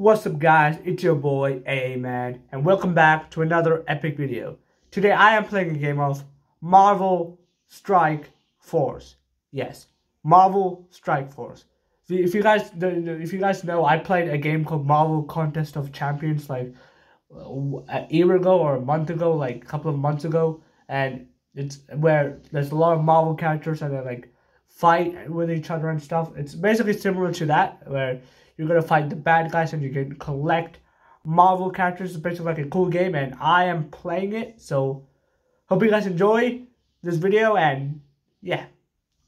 What's up guys, it's your boy AA Man and welcome back to another epic video. Today I am playing a game of Marvel Strike Force. Yes, Marvel Strike Force. If you guys if you guys know, I played a game called Marvel Contest of Champions like uh, a year ago or a month ago, like a couple of months ago, and it's where there's a lot of Marvel characters and they like fight with each other and stuff. It's basically similar to that where you're gonna fight the bad guys and you can collect Marvel characters. It's basically like a cool game, and I am playing it. So hope you guys enjoy this video, and yeah,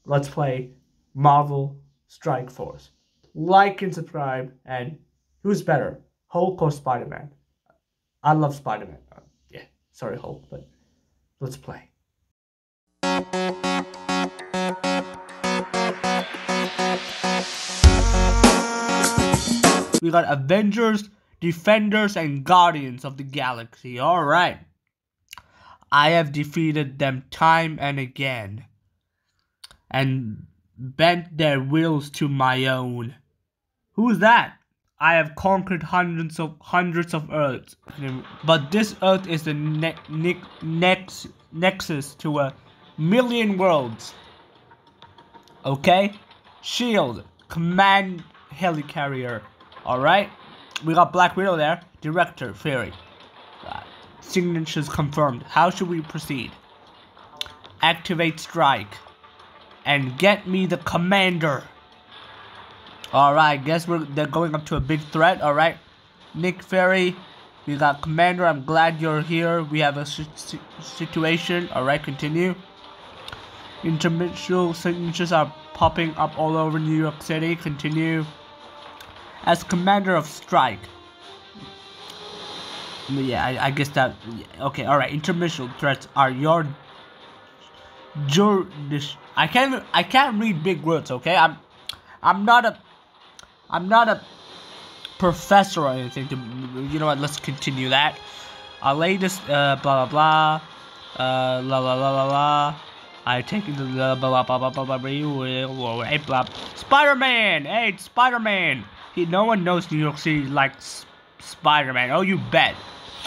let's play Marvel Strike Force. Like and subscribe, and who's better, Hulk or Spider Man? I love Spider Man. Uh, yeah, sorry Hulk, but let's play. We got Avengers, Defenders, and Guardians of the Galaxy. Alright. I have defeated them time and again. And bent their wills to my own. Who's that? I have conquered hundreds of hundreds of Earths, but this Earth is the ne ne next nexus to a million worlds. Okay, Shield, command helicarrier. Alright, we got Black Widow there. Director, Fury. Uh, signatures confirmed. How should we proceed? Activate strike. And get me the commander. Alright, guess we're they're going up to a big threat, alright. Nick Fury, we got commander, I'm glad you're here. We have a situation, alright, continue. Intermittent signatures are popping up all over New York City, continue as commander of strike. Yeah, I, I guess that. Okay, all right. Intermission threats are your jurisdiction. I can't. I can't read big words. Okay, I'm. I'm not a. I'm not a professor or anything. To you know what? Let's continue that. Our latest uh, blah blah blah. Uh, la la la la la. I take the blah blah blah blah blah blah blah blah. Spider-Man! Hey, Spider-Man! He, no one knows New York City like Spider-Man. Oh, you bet.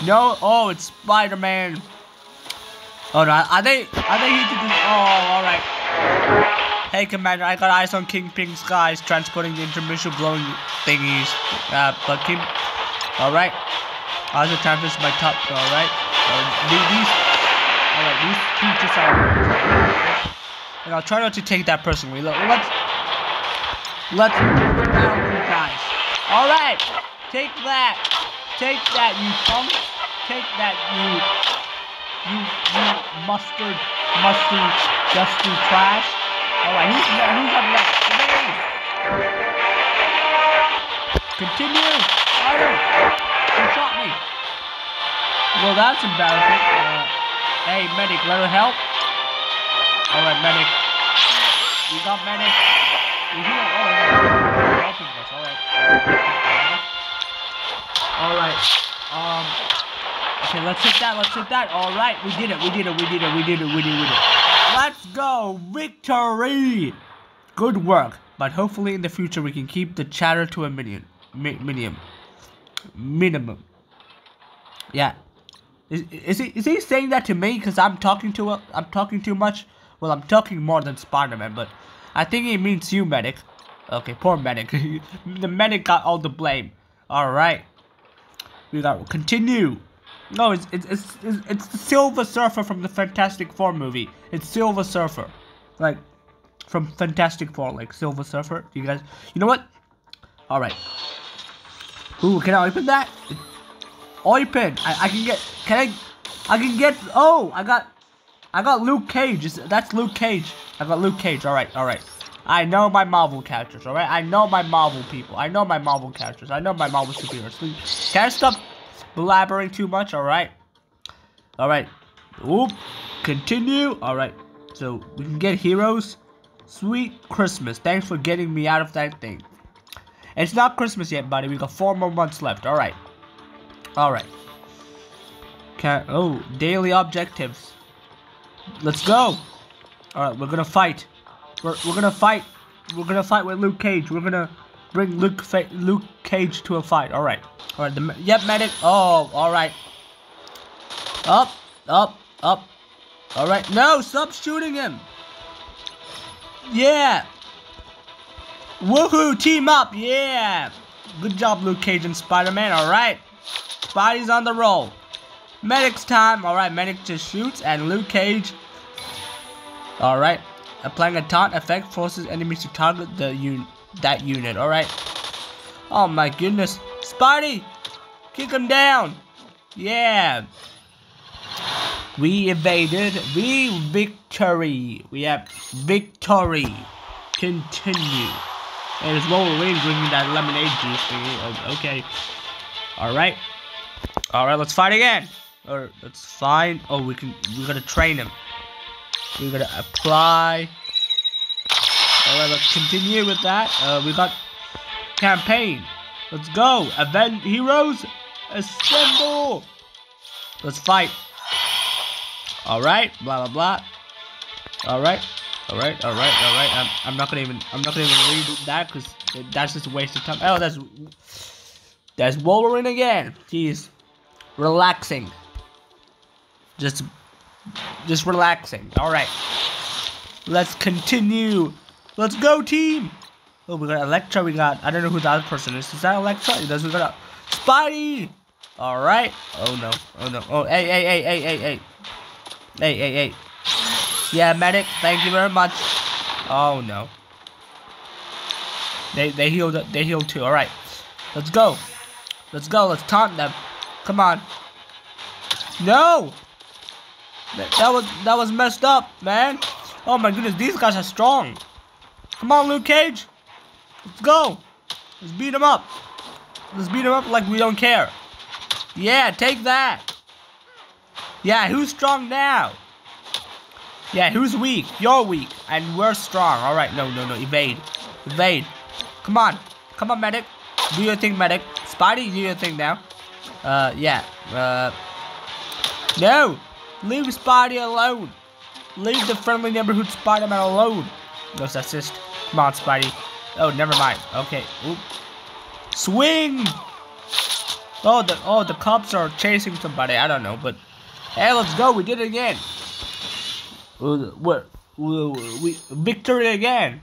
No, oh, it's Spider-Man. Oh no, are they, are they here to do, oh, alright. Hey, Commander, I got eyes on Kingpin's guys transporting the intermission blowing thingies. Uh, but King, alright. Eyes are transferred my top, alright. Uh, these, alright, these creatures are, and I'll try not to take that personally. Let's, let's, guys. All right, take that. Take that, you punk. Take that, you, you, you mustard, musty, dusty trash. All right, who's, who's up next? Today. Continue. Fire. You shot me. Well, that's embarrassing. Uh, hey, medic, let her help. All right, medic. We got medic. We here. Oh, helping us. All right. All right. Um. Okay, let's hit that. Let's hit that. All right, we did it. We did it. We did it. We did it. We did it. We did it. Let's go. Victory. Good work. But hopefully in the future we can keep the chatter to a minimum. Mi minimum. Minimum. Yeah. Is, is he is he saying that to me because I'm talking too I'm talking too much? Well, I'm talking more than Spider-Man, but I think he means you, medic. Okay, poor medic. the medic got all the blame. All right, we got continue. No, it's it's it's it's the Silver Surfer from the Fantastic Four movie. It's Silver Surfer, like from Fantastic Four, like Silver Surfer. You guys, you know what? All right. Ooh, can I open that? Open. I I can get. Can I? I can get. Oh, I got. I got Luke Cage. That's Luke Cage. I got Luke Cage. All right. All right. I know my Marvel characters, alright? I know my Marvel people. I know my Marvel characters. I know my Marvel superheroes. Can I stop blabbering too much, alright? Alright. Oop. Continue. Alright. So, we can get heroes. Sweet Christmas. Thanks for getting me out of that thing. It's not Christmas yet, buddy. We got four more months left. Alright. Alright. Can oh, daily objectives. Let's go. Alright, we're gonna fight. We're, we're gonna fight. We're gonna fight with Luke Cage. We're gonna bring Luke Luke Cage to a fight. All right. All right. The yep medic. Oh, all right. Up, up, up. All right. No, stop shooting him. Yeah. Woohoo! Team up. Yeah. Good job, Luke Cage and Spider-Man. All right. Spidey's on the roll. Medic's time. All right. Medic just shoots and Luke Cage. All right. Applying a taunt effect forces enemies to target the un that unit. Alright. Oh my goodness. Spidey! Kick him down! Yeah! We evaded. We victory. We have victory. Continue. And it's Wolverine drinking that lemonade juice thingy. Okay. Alright. Alright, let's fight again. Or let's find. Oh, we can. We gotta train him. We're gonna apply. Alright, let's continue with that. Uh, we got campaign. Let's go. Event heroes assemble. Let's fight. Alright, blah blah blah. Alright. Alright, alright, alright. I'm, I'm not gonna even I'm not gonna even read that because that's just a waste of time. Oh that's that's Wolverine again. He's relaxing. Just just relaxing. Alright. Let's continue. Let's go, team. Oh, we got Elektra. We got, I don't know who the other person is. Is that Elektra? It does. We got a Spidey. Alright. Oh, no. Oh, no. Oh, hey, hey, hey, hey, hey, hey. Hey, hey, hey. Yeah, medic. Thank you very much. Oh, no. They, they healed, they healed too. Alright. Let's go. Let's go. Let's taunt them. Come on. No! That, was that was messed up, man. Oh my goodness, these guys are strong. Come on, Luke Cage. Let's go. Let's beat him up. Let's beat him up like we don't care. Yeah, take that. Yeah, who's strong now? Yeah, who's weak? You're weak, and we're strong. All right, no, no, no, evade, evade. Come on, come on, medic. Do your thing, medic. Spidey, do your thing now. Uh, yeah. Uh, no. Leave Spidey alone. Leave the friendly neighborhood Spider-Man alone. No assist. Come on, Spidey. Oh, never mind. Okay. Oop. Swing! Oh, the oh the cops are chasing somebody. I don't know, but hey, let's go. We did it again. Uh, what? We, we, victory again.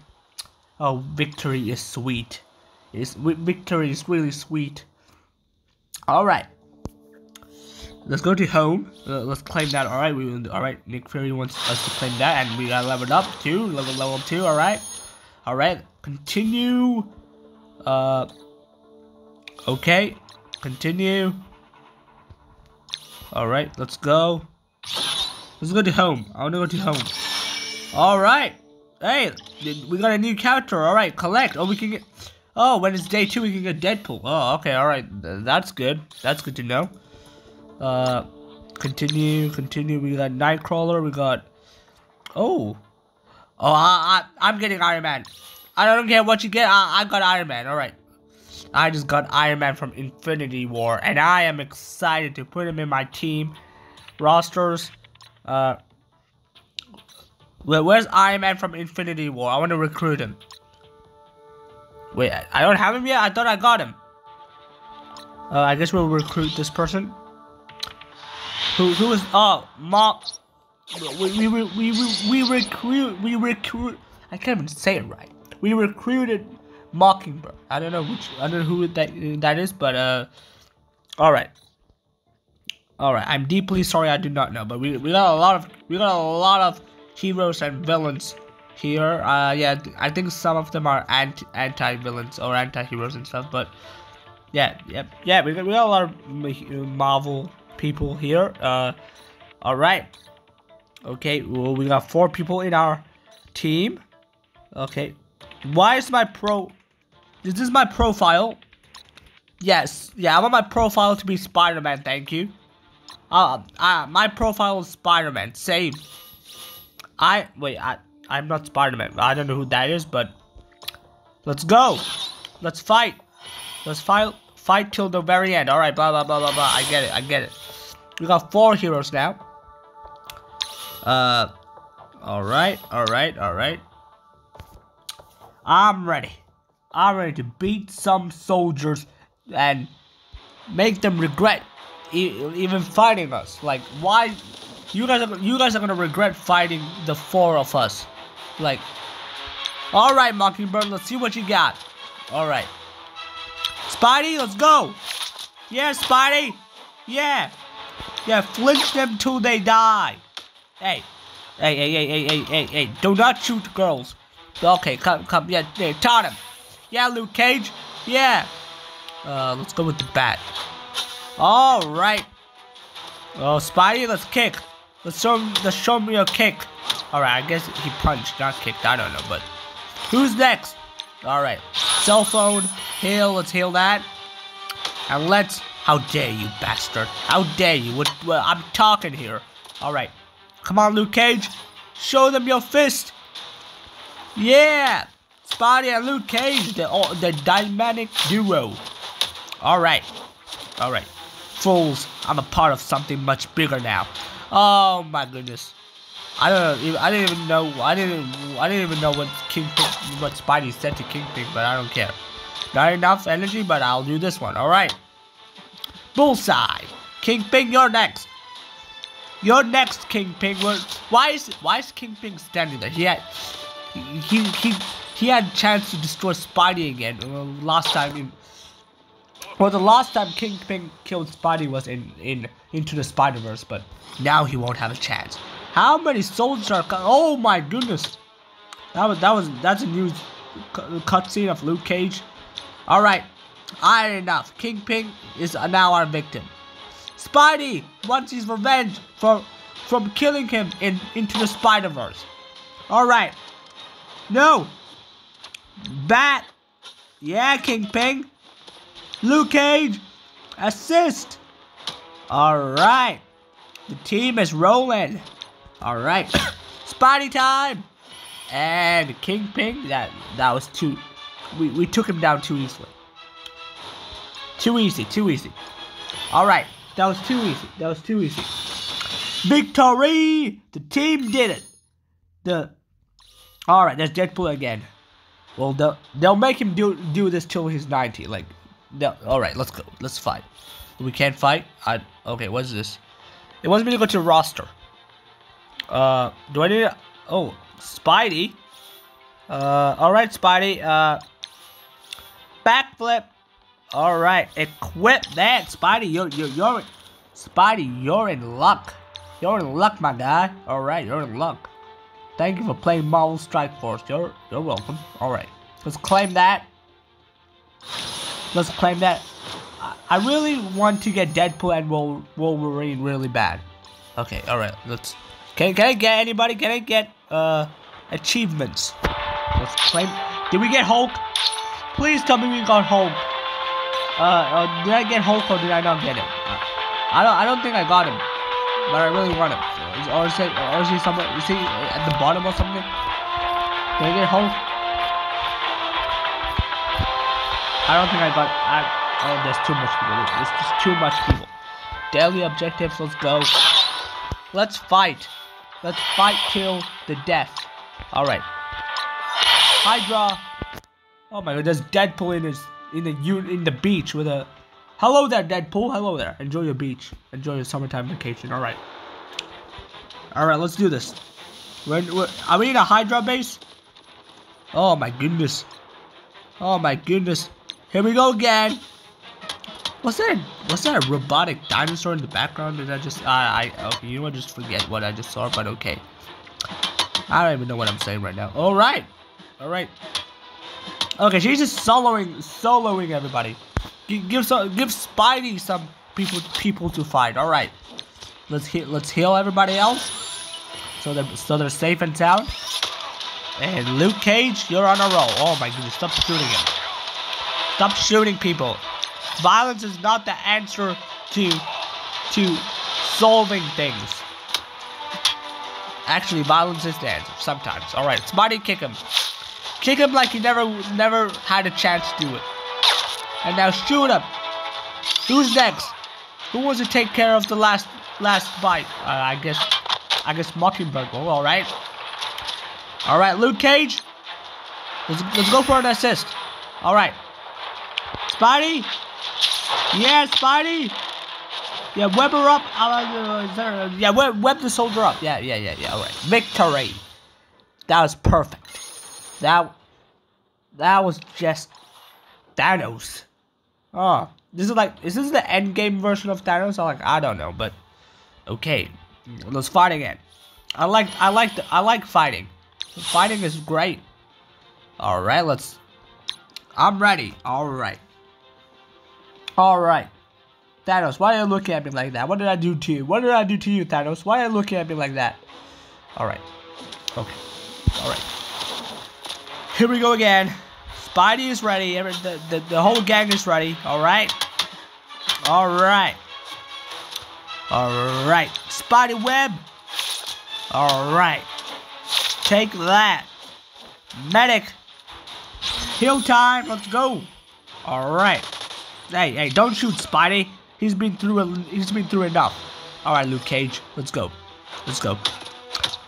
Oh, victory is sweet. It's victory is really sweet. All right. Let's go to home. Uh, let's claim that. All right, we all right. Nick Fury wants us to claim that, and we got leveled up too. Level level two. All right, all right. Continue. Uh. Okay. Continue. All right. Let's go. Let's go to home. I want to go to home. All right. Hey, we got a new character. All right, collect. Oh, we can get. Oh, when it's day two, we can get Deadpool. Oh, okay. All right. That's good. That's good to know. Uh, continue, continue. We got Nightcrawler. We got. Oh, oh, I, I, I'm getting Iron Man. I don't care what you get. I, I got Iron Man. All right. I just got Iron Man from Infinity War, and I am excited to put him in my team rosters. Uh, where, where's Iron Man from Infinity War? I want to recruit him. Wait, I don't have him yet. I thought I got him. Uh, I guess we'll recruit this person. Who who is oh Mark we we we we, we recruit we recruit I can't even say it right. We recruited Mockingbird. I don't know which I don't know who that that is, but uh all right. All right. I'm deeply sorry I do not know, but we we got a lot of we got a lot of heroes and villains here. Uh yeah, I think some of them are anti anti villains or anti heroes and stuff, but yeah, yeah, yeah, we got, we got a lot of Marvel people here. Uh, all right. Okay, well, we got four people in our team. Okay. Why is my pro... This is this my profile? Yes. Yeah, I want my profile to be Spider-Man, thank you. Uh, uh, my profile is Spider-Man. Same. I... Wait, I... I'm not Spider-Man. I don't know who that is, but... Let's go. Let's fight. Let's fight fight till the very end. Alright, blah, blah, blah, blah, blah. I get it. I get it. We got four heroes now. Uh, alright, alright, alright. I'm ready. I'm ready to beat some soldiers and make them regret e even fighting us. Like, why? You guys are you guys are gonna regret fighting the four of us. Like, all right, Mockingbird, let's see what you got. All right, Spidey, let's go. Yeah, Spidey. Yeah, yeah, flinch them till they die. Hey, hey, hey, hey, hey, hey, hey, hey! Do not shoot girls. Okay, come, come, yeah, yeah, taught him. Yeah, Luke Cage. Yeah. Uh, let's go with the bat. All right. Oh, Spidey, let's kick. Let's show, let's show me a kick. All right, I guess he punched, not kicked. I don't know, but who's next? All right, cell phone, heal. Let's heal that. And let's. How dare you, bastard? How dare you? What? what I'm talking here. All right, come on, Luke Cage. Show them your fist. Yeah, Spidey and Luke Cage, the oh, the dynamic duo. All right, all right, fools. I'm a part of something much bigger now. Oh my goodness. I don't know. I didn't even know. I didn't. I didn't even know what Kingpin, what Spidey said to Kingpin, but I don't care. Not enough energy, but I'll do this one. All right. Bullseye. Kingpin, you're next. You're next, Kingpin. Why is why is Kingpin standing there? He had he he he had a chance to destroy Spidey again. Uh, last time in well, the last time Kingpin killed Spidey was in in Into the Spider Verse, but now he won't have a chance. How many soldiers are? Oh my goodness! That was that was that's a new cutscene of Luke Cage. All right, I had enough. Kingpin is now our victim. Spidey wants his revenge for from killing him in Into the Spider Verse. All right, no. Bat. Yeah, Kingpin. Luke Cage. Assist. Alright. The team is rolling. Alright. Spidey time. And Kingpin. That that was too we, we took him down too easily. Too easy, too easy. Alright. That was too easy. That was too easy. Victory! The team did it. The Alright, there's Deadpool again. Well, they'll, they'll make him do do this till he's 90. Like, alright, let's go. Let's fight. We can't fight? I, okay, what is this? It wants me to go to roster. Uh, do I need to, Oh, Spidey. Uh, alright, Spidey. Uh, backflip. Alright, equip that, Spidey. You're, you're, you're, Spidey, you're in luck. You're in luck, my guy. Alright, you're in luck. Thank you for playing Marvel Strike Force. You're you're welcome. Alright. Let's claim that. Let's claim that. I, really want to get Deadpool and Wol Wolverine really bad. Okay, alright. Let's can, can I get anybody? Can I get uh achievements? Let's claim Did we get Hulk? Please tell me we got Hulk. Uh, uh did I get Hulk or did I not get him? Uh, I don't I don't think I got him. But I really want him. Or is, it, or is he somewhere? Is he at the bottom or something? Can I get home? I don't think I got. I, oh, there's too much people. There's just too much people. Daily objectives. Let's go. Let's fight. Let's fight till the death. All right. Hydra. Oh my god, there's Deadpool in his in the in the beach with a Hello there, Deadpool. Hello there. Enjoy your beach. Enjoy your summertime vacation. All right. All right, let's do this. We're, we're, are we in a Hydra base? Oh my goodness. Oh my goodness. Here we go again. What's that? What's that? A robotic dinosaur in the background? Did I just? I. I. Okay. You know what? Just forget what I just saw. But okay. I don't even know what I'm saying right now. Alright. All right. Okay, she's just soloing, soloing everybody. Give some, give Spidey some people people to fight. All right, let's heal. Let's heal everybody else, so they're so they're safe and sound. And Luke Cage, you're on a roll. Oh my goodness, stop shooting him. Stop shooting people. Violence is not the answer to to solving things. Actually, violence is the answer sometimes. All right, Spidey, kick him. Kick him like he never never had a chance to do it. And now shoot him. Who's next? Who wants to take care of the last last bite? Uh, I guess I guess Mockingbird. Oh, all right. All right, Luke Cage. Let's let's go for an assist. Alright. Spidey? Yeah, Spidey! Yeah, web her up. Uh, is there, yeah, web, web the soldier up. Yeah, yeah, yeah, yeah. Alright. Victory. That was perfect. That, that was just Thanos. Oh, this is like, this is this the end game version of Thanos? I'm like, I don't know, but okay, let's fight again. I like, I like, the, I like fighting. Fighting is great. All right, let's. I'm ready. All right. All right. Thanos, why are you looking at me like that? What did I do to you? What did I do to you, Thanos? Why are you looking at me like that? All right. Okay. All right. Here we go again. Spidey is ready. The, the, the whole gang is ready. Alright? Alright. Alright. Spidey web. Alright. Take that. Medic. Heal time. Let's go. Alright. Hey, hey, don't shoot Spidey. He's been through he's been through enough. Alright, Luke Cage. Let's go. Let's go.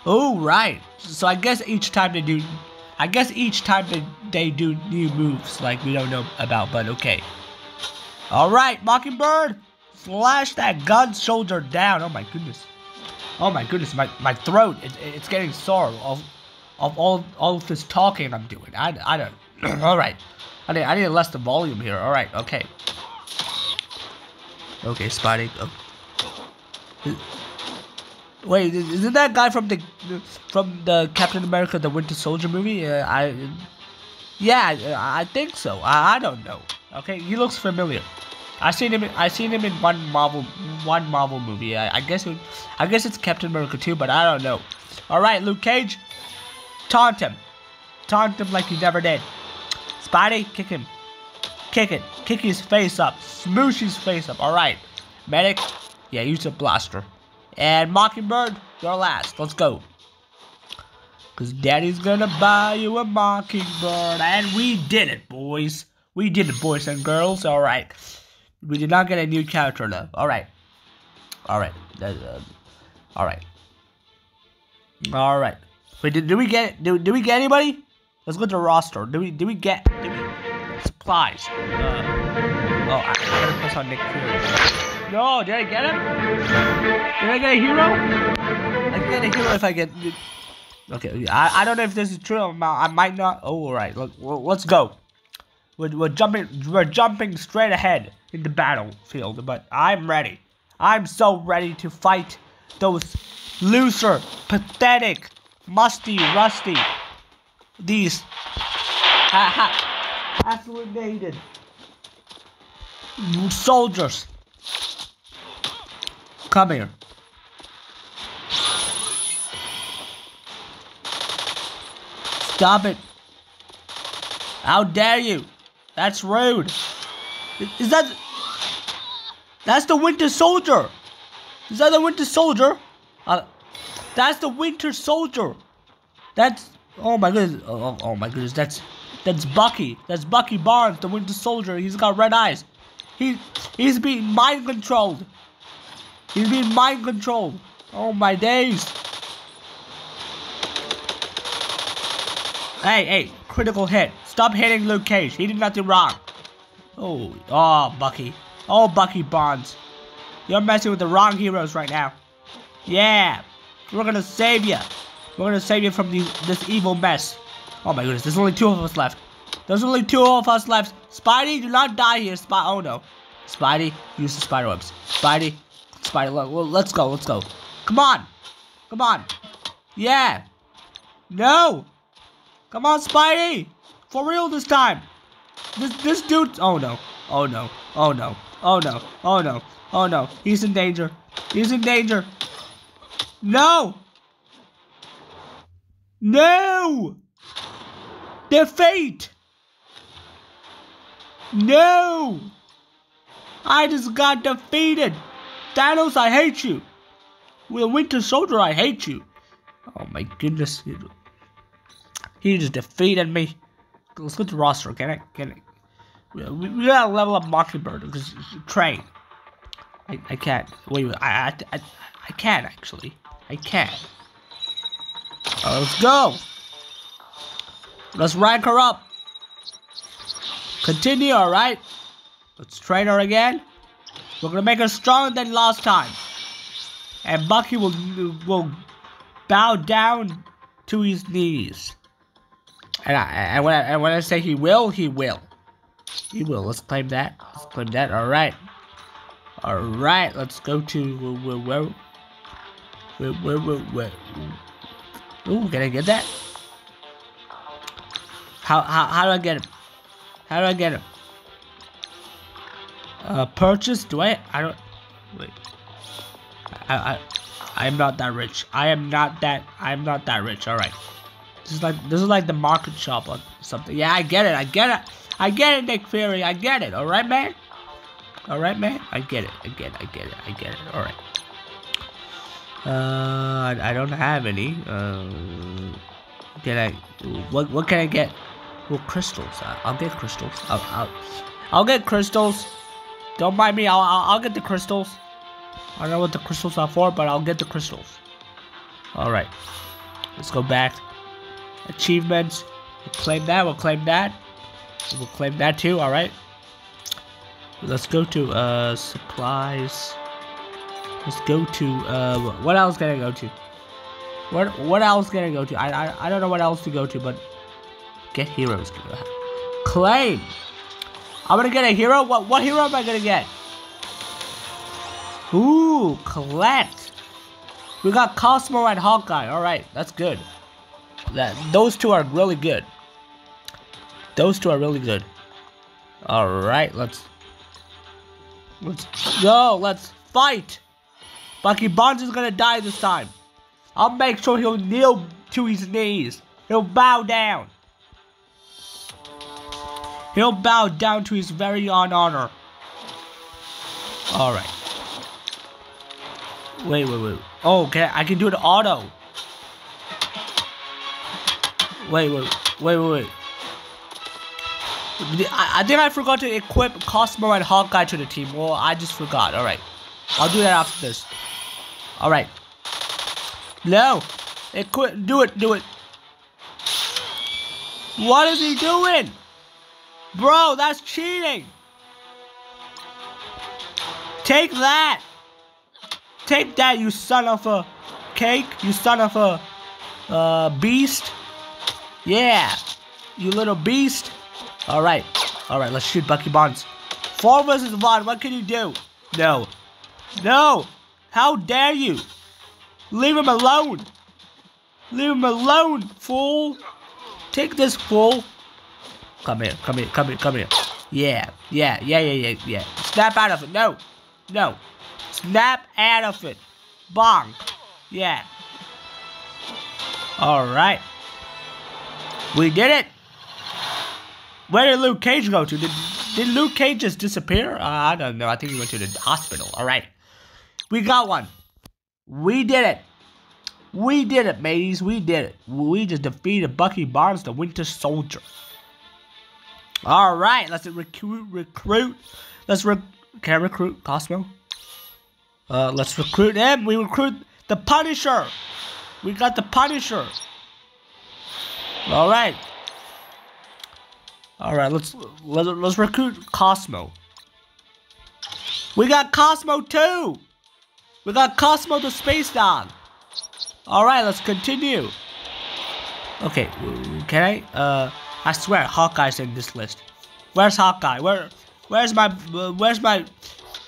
Oh, right. So I guess each time they do I guess each time they, they do new moves, like we don't know about, but okay. Alright, Mockingbird! Slash that gun shoulder down. Oh my goodness. Oh my goodness, my, my throat, it, it's getting sore of, of all, all of this talking I'm doing. I, I don't, alright. I need, I need to less the volume here. Alright, okay. Okay, Spidey. Oh. Wait, isn't that guy from the from the Captain America: The Winter Soldier movie? Uh, I, yeah, I think so. I, I don't know. Okay, he looks familiar. I seen him. I seen him in one Marvel one Marvel movie. I, I guess it, I guess it's Captain America too, but I don't know. All right, Luke Cage, taunt him, taunt him like he never did. Spidey, kick him, kick it, kick his face up, smoosh his face up. All right, medic, yeah, use a blaster. And Mockingbird, you're last. Let's go. Cause daddy's gonna buy you a mockingbird. And we did it, boys. We did it, boys and girls. Alright. We did not get a new character though. Alright. Alright. Uh, Alright. Alright. Wait, did, did we get did, did we get anybody? Let's go to roster. Did we did we get we supplies? Uh, oh, I, I gotta press on Nick Fury. No, did I get him? Did I get a hero? I can get a hero if I get... Okay, I, I don't know if this is true. or not. I might not. Oh, all right. Look, let's go. We're, we're jumping. We're jumping straight ahead in the battlefield. But I'm ready. I'm so ready to fight those loser, pathetic, musty, rusty, these ha ha, soldiers. Come here. Stop it. How dare you? That's rude. Is that... That's the Winter Soldier. Is that the Winter Soldier? Uh, that's the Winter Soldier. That's... Oh my goodness. Oh, oh, oh my goodness. That's... That's Bucky. That's Bucky Barnes, the Winter Soldier. He's got red eyes. He, he's being mind controlled. He's being mind controlled. Oh my days. Hey, hey, critical hit. Stop hitting Luke Cage. He did nothing wrong. Oh, oh, Bucky. Oh, Bucky Barnes. You're messing with the wrong heroes right now. Yeah, we're gonna save you. We're gonna save you from the, this evil mess. Oh my goodness, there's only two of us left. There's only two of us left. Spidey, do not die here. Spy oh no. Spidey, use the spider webs. Spidey, Spider, well, let's go, let's go. Come on. Come on. Yeah. No. Come on, Spidey. For real this time. This this dude. Oh no. Oh no. Oh no. Oh no. Oh no. Oh no. He's in danger. He's in danger. No. No. Defeat. No. I just got defeated. Thanos, I hate you. With a Winter Soldier, I hate you. Oh my goodness. He just defeated me. Let's go to roster, can I? Can I? We, we gotta level up Mockingbird because train. I, I can't. Wait, wait I, I, I, can actually. I can. let's go. Let's rank her up. continue, alright? Let's train her again. We're gonna make her stronger than last time. And Bucky will will bow down to his knees. And I and when I, and when I say he will, he will. He will. Let's claim that. Let's claim that. All right. All right. Let's go to where where where where where. where. Ooh, can I get that? How how how do I get him? How do I get him? Uh, purchase? Do I? I don't. Wait. I I I am not that rich. I am not that. I am not that rich. All right. This is like this is like the market shop or something. Yeah, I get it. I get it. I get it, Nick Fury. I get it. All right, man. All right, man. I get it. I get it. I get it. I get it. All right. Uh, I, I don't have any. Uh, can I? What what can I get? Well, crystals. Uh, I'll get crystals. I'll, I'll I'll get crystals. Don't mind me. I'll, I'll I'll get the crystals. I don't know what the crystals are for, but I'll get the crystals. All right. Let's go back. Achievements. We'll claim that. We'll claim that. We'll claim that too. All right. Let's go to uh supplies. Let's go to uh what else can I go to? What what else can I go to? I I, I don't know what else to go to, but get heroes. Claim. I'm gonna get a hero. What what hero am I gonna get? Ooh, collect. We got Cosmo and Hawkeye. All right, that's good. That those two are really good. Those two are really good. All right, let's let's go. Let's fight. Bucky Barnes is gonna die this time. I'll make sure he'll kneel to his knees. He'll bow down. He'll bow down to his very own honor. All right. Wait, wait, wait. Oh, okay, I can do it auto. Wait, wait, wait, wait, wait. I, I think I forgot to equip Cosmo and Hawkeye to the team. Well, I just forgot. Alright. I'll do that after this. Alright. No. Equip. Do it. Do it. What is he doing? Bro, that's cheating. Take that. Take that, you son of a cake. You son of a uh, beast. Yeah. You little beast. Alright. Alright, let's shoot Bucky Barnes. Four versus one. What can you do? No. No. How dare you? Leave him alone. Leave him alone, fool. Take this, fool. Come here, come here, come here, come here. Yeah, yeah, yeah, yeah, yeah, yeah. Snap out of it. No. No. Snap out of it. Bong. Yeah. Alright. We did it. Where did Luke Cage go to? Did, did Luke Cage just disappear? Uh, I don't know. I think he went to the hospital. Alright. We got one. We did it. We did it, mateys. We did it. We just defeated Bucky Barnes, the Winter Soldier. All right, let's recruit. Recruit. Let's re can I recruit Cosmo? Uh, let's recruit him. We recruit the Punisher. We got the Punisher. All right. All right. Let's let, let's recruit Cosmo. We got Cosmo too. We got Cosmo the Space Dog. All right. Let's continue. Okay. Can I? Uh, I swear Hawkeye's in this list. Where's Hawkeye? Where? Where's my? Where's my?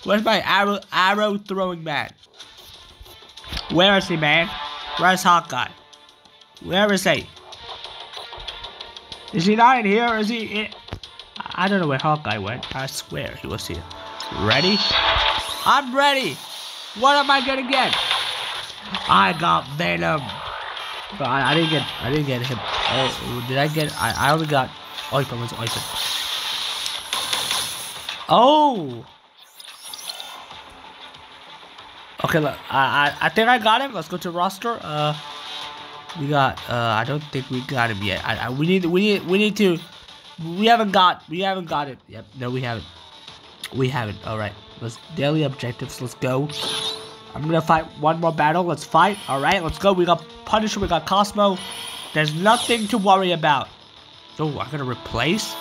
Where's my arrow arrow throwing man? Where is he, man? Where's Hawkeye? Where is he? Is he not in here? Is he in? I don't know where Hawkeye went. I swear he was here. Ready? I'm ready. What am I gonna get? I got Venom. But I, I didn't get. I didn't get him. Oh, did I get? I, I only got. Oipen was Oipen. Oh. Okay, look, I, I I think I got him. Let's go to roster. Uh, we got. Uh, I don't think we got him yet. I, I we need we need we need to. We haven't got we haven't got it. Yep. No, we haven't. We haven't. All right. Let's daily objectives. Let's go. I'm gonna fight one more battle. Let's fight. All right. Let's go. We got Punisher. We got Cosmo. There's nothing to worry about. Oh, I'm gonna replace.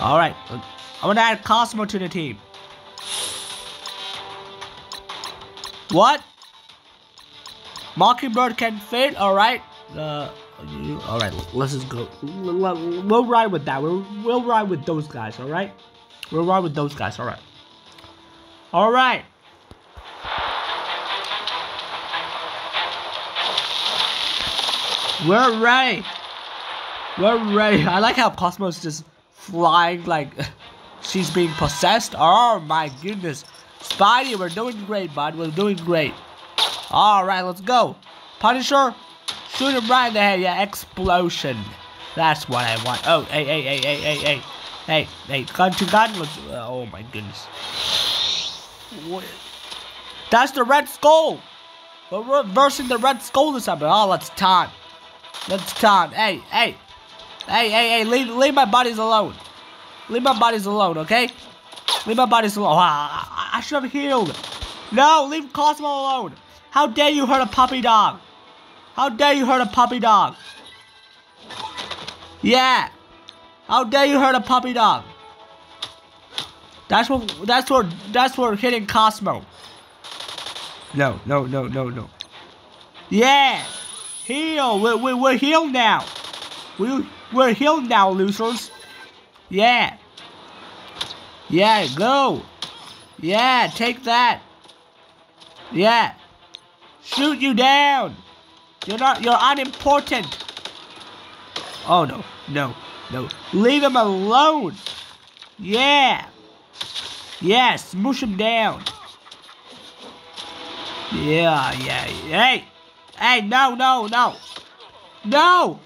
Alright, I'm gonna add Cosmo to the team. What? Mockingbird can fit, alright. Uh, alright, let's just go. We'll ride with that. We'll, we'll ride with those guys, alright? We'll ride with those guys, alright. Alright. We're ready. We're ready. I like how Cosmo's just flying like she's being possessed. Oh my goodness. Spidey, we're doing great, bud. We're doing great. Alright, let's go. Punisher, shoot him right in the head. Yeah, explosion. That's what I want. Oh, hey, hey, hey, hey, hey, hey. Hey, hey, gun to gun. Let's, uh, oh my goodness. What? That's the Red Skull. We're reversing the Red Skull this time. Oh, let's time. Let's time. Hey, hey. Hey, hey, hey, leave, leave my bodies alone. Leave my bodies alone, okay? Leave my bodies alone. Ah, I, I should have healed. No, leave Cosmo alone. How dare you hurt a puppy dog? How dare you hurt a puppy dog? Yeah. How dare you hurt a puppy dog? That's what that's what that's what hitting Cosmo. No, no, no, no, no. Yeah. Heal. We're, we're, we're healed now. We, we're healed now, losers. Yeah. Yeah, go. Yeah, take that. Yeah. Shoot you down. You're not, you're unimportant. Oh, no, no, no. Leave him alone. Yeah. Yeah, smoosh him down. Yeah, yeah, hey. Hey, no, no, no. No.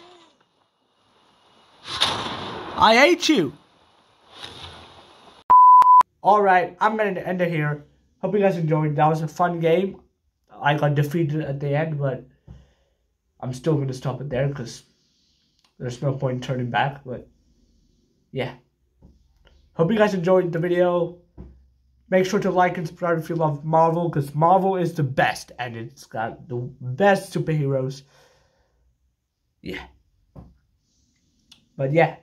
I hate you. Alright, I'm gonna end it here. Hope you guys enjoyed. That was a fun game. I got defeated at the end, but I'm still gonna stop it there because there's no point turning back. But yeah. Hope you guys enjoyed the video. Make sure to like and subscribe if you love Marvel because Marvel is the best and it's got the best superheroes. Yeah. But yeah.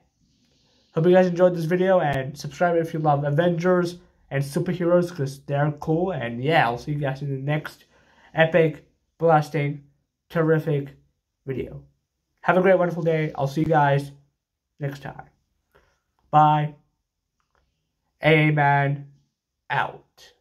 Hope you guys enjoyed this video and subscribe if you love Avengers and superheroes because they're cool. And yeah, I'll see you guys in the next epic, blasting, terrific video. Have a great, wonderful day. I'll see you guys next time. Bye. Amen. Out.